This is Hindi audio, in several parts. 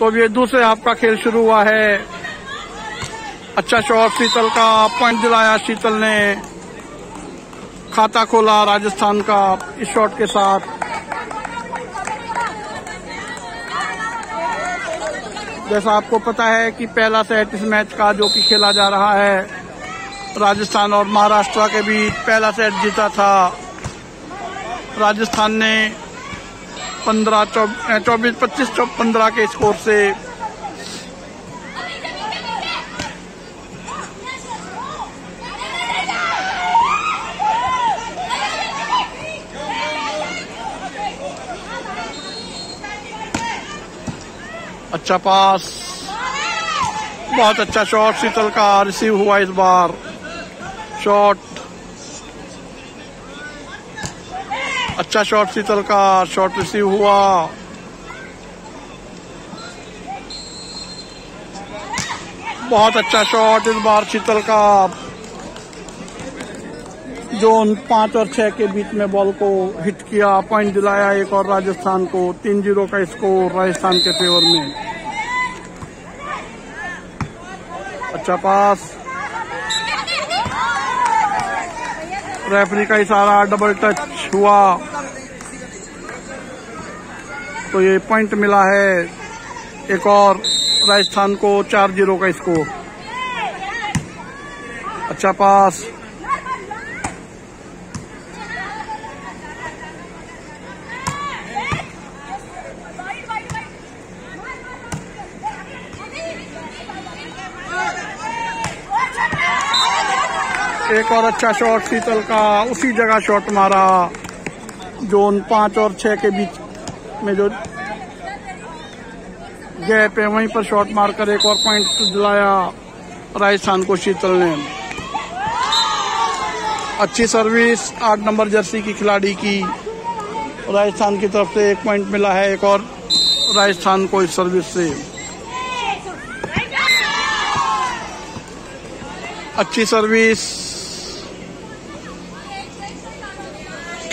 तो ये दूसरे हाफ़ का खेल शुरू हुआ है। अच्छा शॉट शीतल का पॉइंट दिलाया शीतल ने। खाता खोला राजस्थान का इस शॉट के साथ। जैसा आपको पता है कि पहला सेट इस मैच का जो कि खेला जा रहा है, राजस्थान और महाराष्ट्र के बीच पहला सेट जीता था। राजस्थान ने पंद्रह चौबीस, पच्चीस पंद्रह के स्कोर से। अच्छा पास। बहुत अच्छा शॉट शीतल का रिसीव हुआ इस बार। शॉट अच्छा शॉट शीतल का शॉट रिसीव हुआ। बहुत अच्छा शॉट इस बार शीतल का। जोन पाँच और छह के बीच में बॉल को हिट किया पॉइंट दिलाया एक और राजस्थान को। तीन ज़ीरो का स्कोर राजस्थान के फेवर में। अच्छा पास रेफरी का इशारा डबल टच हुआ। तो ये पॉइंट मिला है। एक और राजस्थान को चार ज़ीरो का स्कोर अच्छा पास। एक और अच्छा शॉट शीतल का उसी जगह शॉट मारा। जोन पाँच और छह के बीच में जो गैप है, वहीं पर शॉट मारकर एक और पॉइंट दिलाया राजस्थान को शीतल ने। अच्छी सर्विस आठ नंबर जर्सी की खिलाड़ी की। राजस्थान की तरफ़ से एक पॉइंट मिला है, एक और राजस्थान को इस सर्विस से। अच्छी सर्विस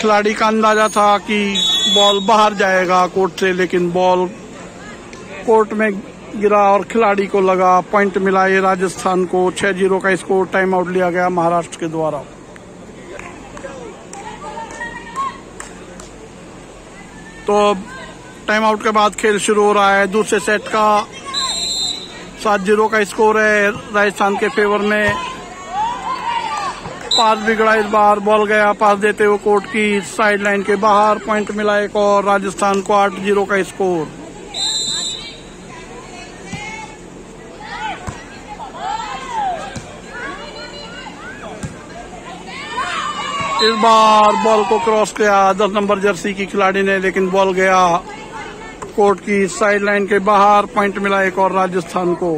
खिलाड़ी का अंदाज़ा था कि बॉल बाहर जाएगा कोर्ट से, लेकिन बॉल कोर्ट में गिरा और खिलाड़ी को लगा, पॉइंट मिला। ये राजस्थान को छह ज़ीरो का स्कोर टाइम आउट लिया गया महाराष्ट्र के द्वारा। तो टाइम आउट के बाद खेल शुरू हो रहा है। दूसरे सेट का सात ज़ीरो का स्कोर है। राजस्थान के फेवर में पास बिगड़ा इस बार बॉल गया, पास देते हुए कोर्ट की साइड लाइन के बाहर पॉइंट मिला एक और, राजस्थान को आठ ज़ीरो का स्कोर इस बार बॉल को क्रॉस किया, दस नंबर जर्सी की खिलाड़ी ने, लेकिन बॉल गया। कोर्ट की साइड लाइन के बाहर पॉइंट मिला एक और, राजस्थान को।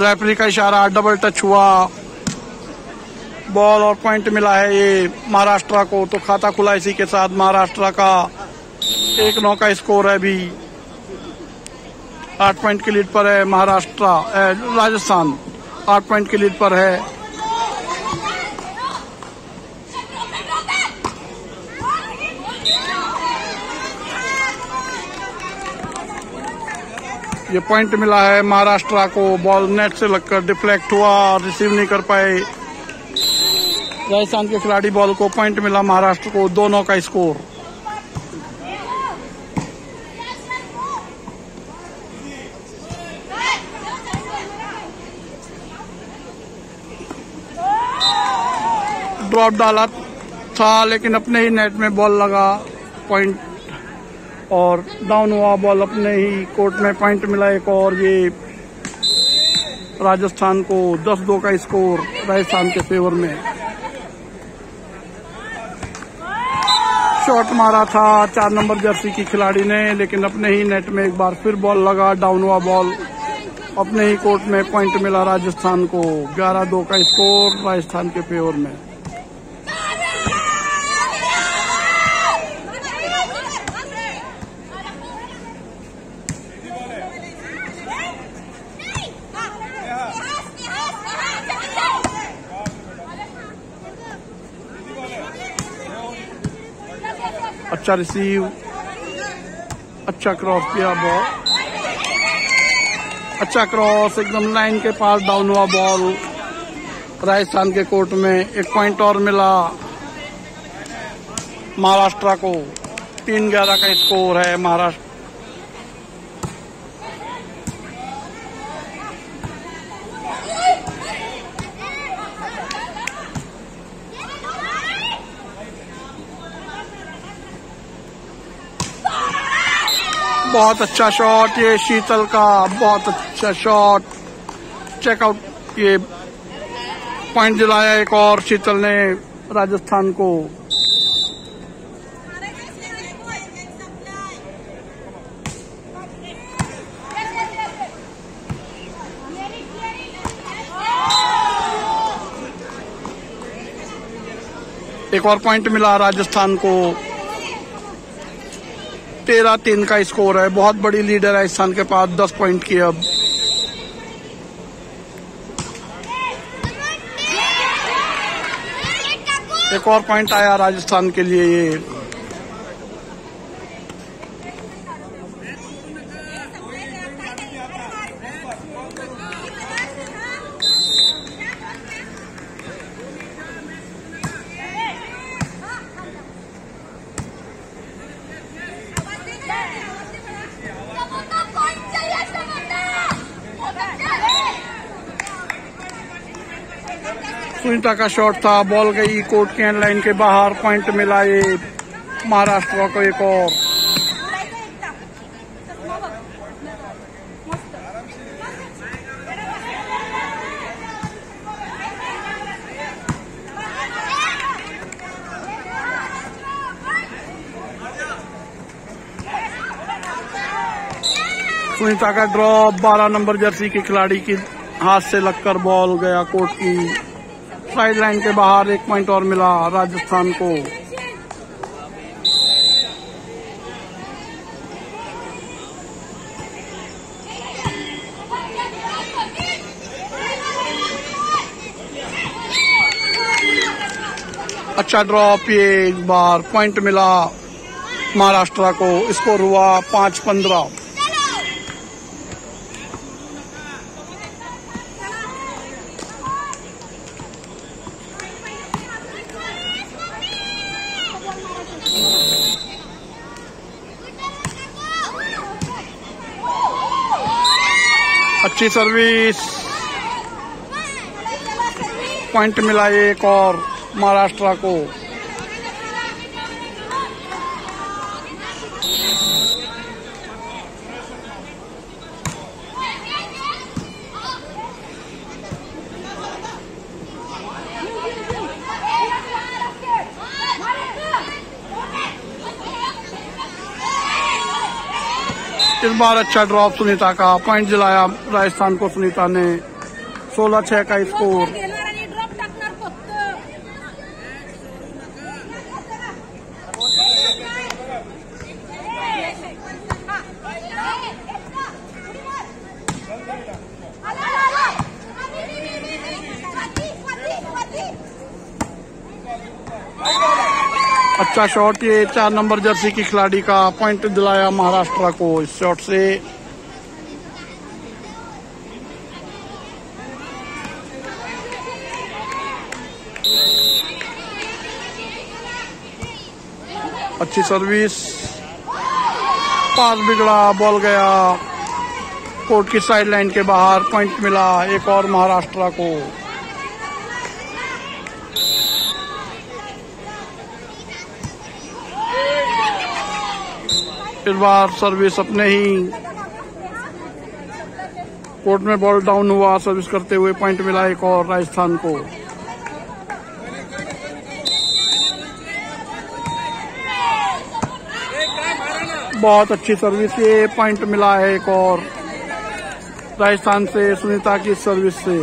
रेफरी का इशारा डबल टच हुआ। बॉल और पॉइंट मिला है ये महाराष्ट्र को तो खाता खुला इसी के साथ महाराष्ट्र का। एक नौ का स्कोर है अभी। आठ पॉइंट की लीड पर है महाराष्ट्र राजस्थान। आठ पॉइंट की लीड पर है। ये पॉइंट मिला है महाराष्ट्र को बॉल नेट से लगकर डिफ्लेक्ट हुआ रिसीव नहीं कर पाए। राजस्थान के खिलाड़ी बॉल को पॉइंट मिला महाराष्ट्र को, दोनों का स्कोर ड्रॉप डाला था, लेकिन अपने ही नेट में बॉल लगा पॉइंट और डाउन हुआ बॉल अपने ही कोर्ट में पॉइंट मिला एक और ये राजस्थान को 10-2 का स्कोर राजस्थान के फेवर में। शॉट मारा था, चार नंबर जर्सी की खिलाड़ी ने, लेकिन अपने ही नेट में एक बार फिर बॉल लगा डाउन हुआ बॉल अपने ही कोर्ट में पॉइंट मिला राजस्थान को। 11-2 का स्कोर राजस्थान के फेवर में। अच्छा रिसीव अच्छा क्रॉस किया बॉल अच्छा क्रॉस एकदम लाइन के पास डाउन हुआ बॉल राजस्थान के कोर्ट में एक पॉइंट और मिला। महाराष्ट्र को तीन ग्यारह का स्कोर है, महाराष्ट्र बहुत अच्छा शॉट ये शीतल का बहुत अच्छा शॉट चेकआउट ये पॉइंट दिलाया एक और शीतल ने राजस्थान को. एक और पॉइंट मिला राजस्थान को. तेरह तीन का स्कोर है। बहुत बड़ी लीडर है राजस्थान के पास। दस पॉइंट की अब। एक और पॉइंट आया राजस्थान के लिए ये। सुनीता का शॉट था, बॉल गई कोर्ट के लाइन के बाहर पॉइंट मिला ये महाराष्ट्र को एक और। सुनीता का ड्रॉप 12 नंबर जर्सी की खिलाड़ी की हाथ से लगकर बॉल गया कोर्ट की। साइड लाइन के बाहर एक पॉइंट और मिला राजस्थान को। अच्छा ड्रॉप ये एक बार पॉइंट मिला महाराष्ट्र को। स्कोर हुआ पाँच पंद्रह। अच्छी सर्विस। पॉइंट मिला एक और महाराष्ट्र को। इस बार अच्छा ड्रॉप सुनीता का, पॉइंट दिलाया राजस्थान को सुनीता ने 16 छह का स्कोर। अच्छा शॉट, ये चार नंबर जर्सी की खिलाड़ी का पॉइंट दिलाया महाराष्ट्र को इस शॉट से। अच्छी सर्विस। पास बिगड़ा, बॉल गया। कोर्ट की साइड लाइन के बाहर पॉइंट मिला एक और महाराष्ट्र को। बार सर्विस अपने ही। कोर्ट में बॉल डाउन हुआ, सर्विस करते हुए पॉइंट मिला एक और राजस्थान को। बहुत अच्छी सर्विस, ये पॉइंट मिला है एक और राजस्थान से, सुनीता की सर्विस से।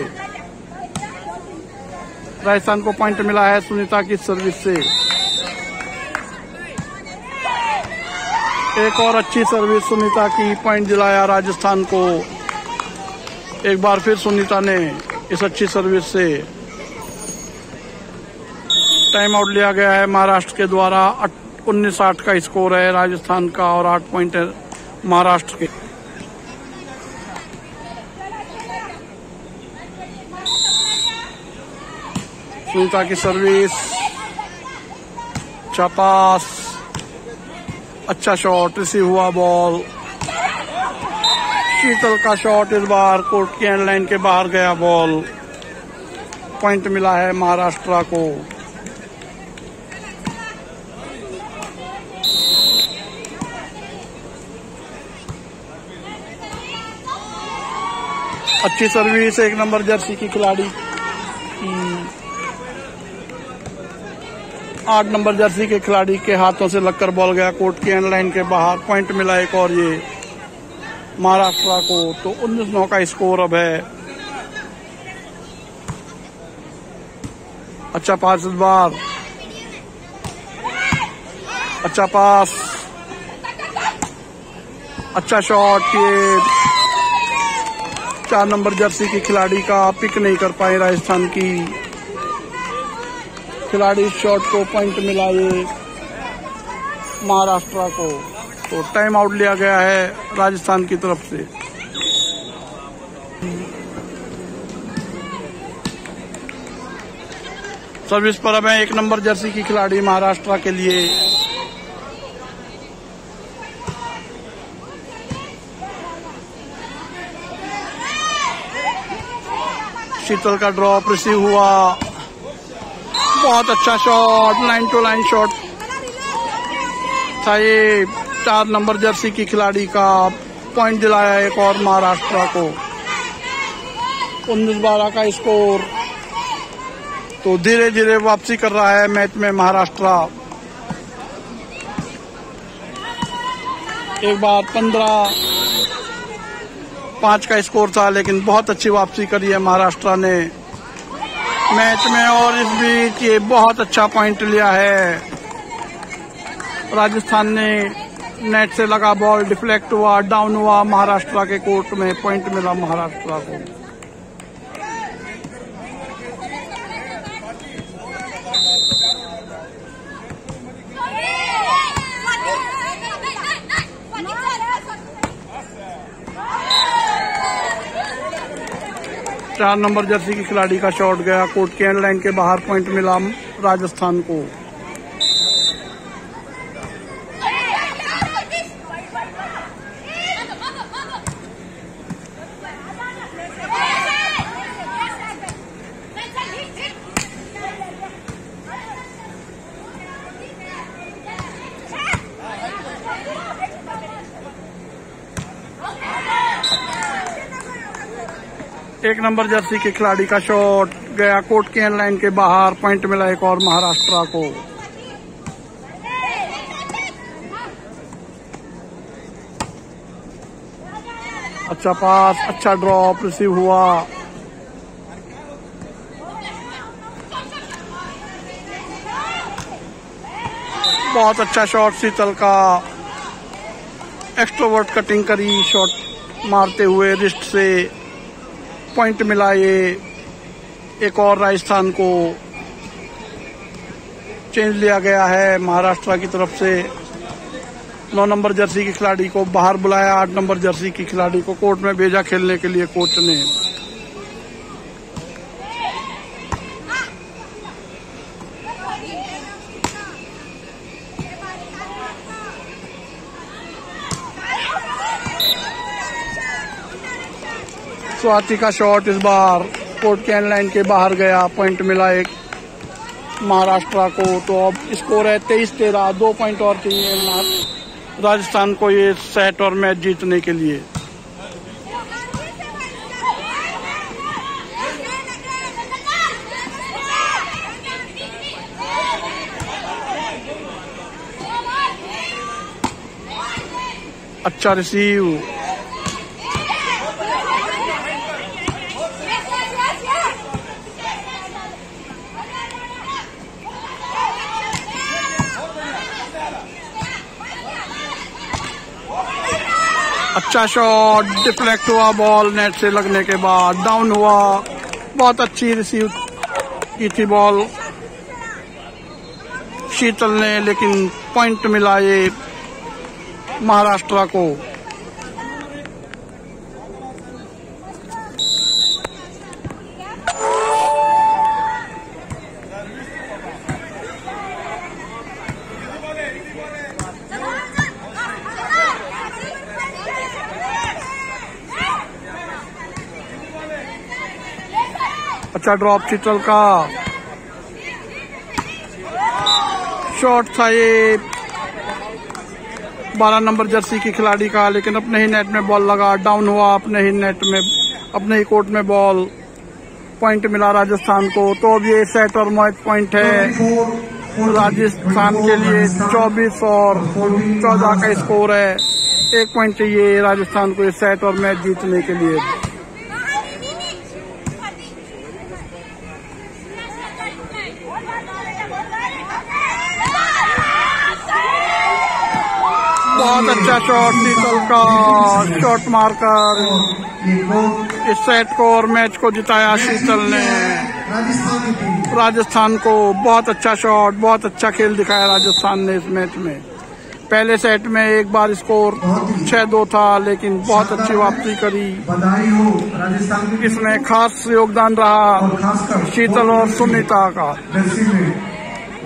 राजस्थान को पॉइंट मिला है सुनीता की सर्विस से। एक और अच्छी सर्विस सुनीता की पॉइंट दिलाया राजस्थान को। एक बार फिर सुनीता ने इस अच्छी सर्विस से टाइम आउट लिया गया है। महाराष्ट्र के द्वारा उन्नीस आठ का स्कोर है राजस्थान का और आठ पॉइंट है महाराष्ट्र के। सुनीता की सर्विस चपास। अच्छा शॉट रिसीव हुआ बॉल शीतल का शॉट इस बार कोर्ट की एंड लाइन के बाहर गया बॉल पॉइंट मिला है महाराष्ट्र को. अच्छी सर्विस एक नंबर जर्सी की खिलाड़ी आठ नंबर जर्सी के खिलाड़ी के हाथों से लगकर बॉल गया, कोर्ट की एंड लाइन के बाहर पॉइंट मिला एक और ये महाराष्ट्र को। तो उन्नीस नौ का स्कोर अब है। अच्छा पास इस बार। अच्छा पास अच्छा शॉट ये। चार नंबर जर्सी की खिलाड़ी का पिक नहीं कर पाए राजस्थान की। खिलाड़ी शॉट को पॉइंट मिला ये महाराष्ट्र को। तो टाइम आउट लिया गया है राजस्थान की तरफ़ से। सर्विस पर अब है एक नंबर जर्सी की खिलाड़ी महाराष्ट्र के लिए। शीतल का ड्रॉप रिसीव हुआ। बहुत अच्छा shot line to line shot था ये चार नंबर जर्सी की खिलाड़ी का पॉइंट दिलाया एक और महाराष्ट्र को। उन्नीस बारह का स्कोर तो धीरे धीरे वापसी कर रहा है मैच में महाराष्ट्र। एक बार पंद्रह। पाँच का स्कोर था, लेकिन बहुत अच्छी वापसी करी है महाराष्ट्र ने। मैच में और इस बीच ये बहुत अच्छा पॉइंट लिया है। राजस्थान ने नेट से लगा बॉल, डिफ्लेक्ट हुआ, डाउन हुआ महाराष्ट्र के कोर्ट में, पॉइंट मिला महाराष्ट्र को। चार नंबर जर्सी की खिलाड़ी का शॉट गया, कोर्ट के एंड लाइन के बाहर पॉइंट मिला राजस्थान को। एक नंबर जर्सी के खिलाड़ी का शॉट गया कोर्ट की लाइन के बाहर पॉइंट मिला एक और महाराष्ट्र को। अच्छा पास अच्छा ड्रॉप रिसीव हुआ। बहुत अच्छा शॉट शीतल का। एक्स्ट्रोवर्ट कटिंग करी शॉट मारते हुए रिस्ट से। पॉइंट मिला ये एक और राजस्थान को चेंज लिया गया है महाराष्ट्र की तरफ़ से। नौ नंबर जर्सी के खिलाड़ी को बाहर बुलाया, आठ नंबर जर्सी के खिलाड़ी को कोर्ट में भेजा खेलने के लिए कोच ने। स्वाति का शॉट इस बार कोर्ट के लाइन के बाहर गया पॉइंट मिला एक। महाराष्ट्र को तो अब स्कोर है तेईस तेरह, दो पॉइंट और चाहिए राजस्थान को ये सेट और मैच जीतने के लिए। अच्छा रिसीव अच्छा शॉट डिफ्लेक्ट हुआ बॉल नेट से लगने के बाद डाउन हुआ। बहुत अच्छी रिसीव की थी बॉल शीतल ने, लेकिन पॉइंट मिला ये महाराष्ट्र को। अच्छा ड्रॉप शीतल का। शॉट था ये बारह नंबर जर्सी की खिलाड़ी का, लेकिन अपने ही नेट में बॉल लगा डाउन हुआ, अपने ही नेट में, अपने ही कोर्ट में बॉल पॉइंट मिला राजस्थान को तो अब ये सेट और मैच पॉइंट है। राजस्थान के लिए 24 और 14 का स्कोर है। एक पॉइंट चाहिए राजस्थान को ये सेट और मैच जीतने के लिए। बहुत अच्छा शॉट शीतल का शॉट मारकर इस सेट को और मैच को जिताया शीतल ने। राजस्थान को बहुत अच्छा शॉट बहुत अच्छा खेल दिखाया राजस्थान ने इस मैच में। पहले सेट में एक बार स्कोर छह दो था, लेकिन बहुत अच्छी वापसी करी। इसमें खास योगदान रहा शीतल और सुनीता का।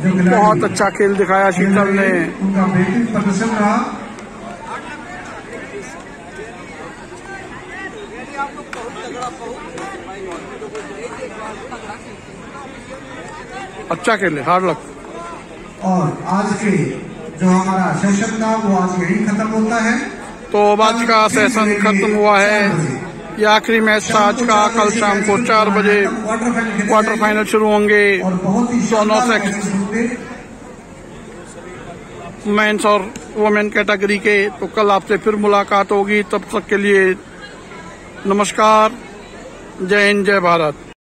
बहुत अच्छा खेल दिखाया शीतल ने। प्रदर्शन रहा अच्छा खेले हार्ड लक और आज के जो हमारा सेशन था वो आज यही खत्म होता है। तो अब आज का सेशन खत्म हुआ है। ये आखिरी मैच था आज का। कल शाम को चार बजे क्वार्टर फाइनल शुरू होंगे। दोनों सेक्शन मेंस और वुमेन कैटेगरी के। तो कल आपसे फिर मुलाकात होगी। तब तक के लिए नमस्कार। जय हिंद जय भारत।